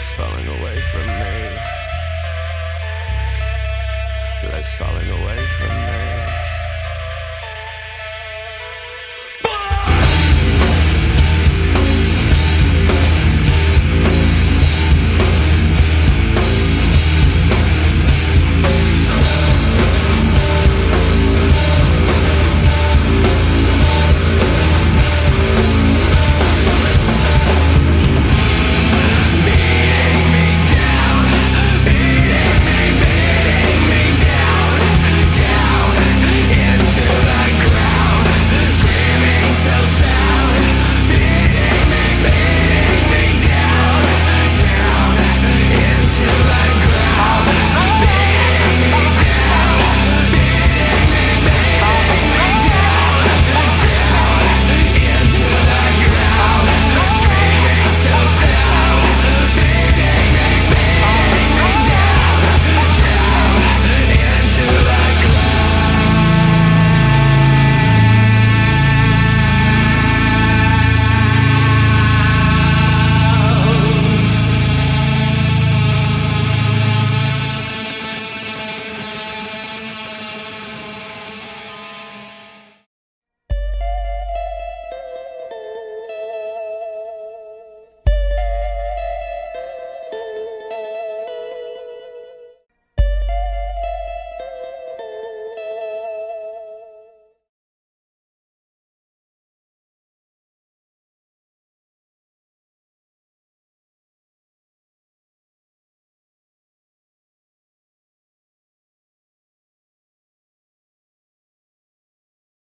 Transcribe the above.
keeps falling away from me. Less falling away from me.